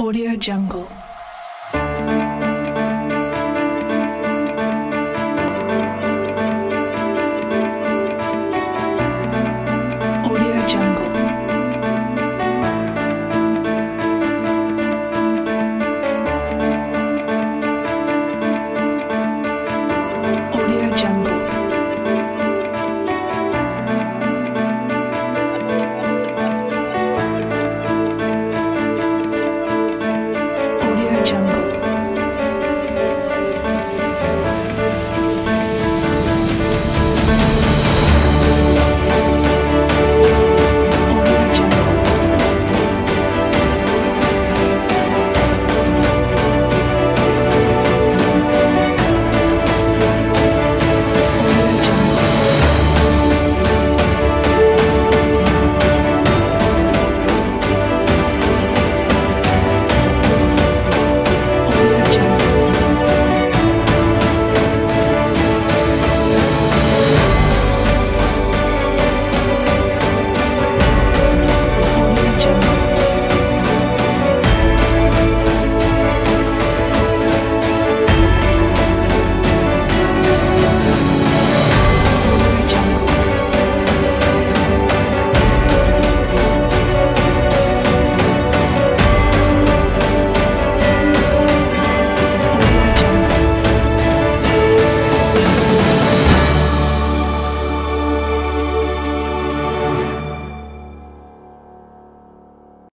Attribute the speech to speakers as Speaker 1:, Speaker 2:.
Speaker 1: Audio Jungle.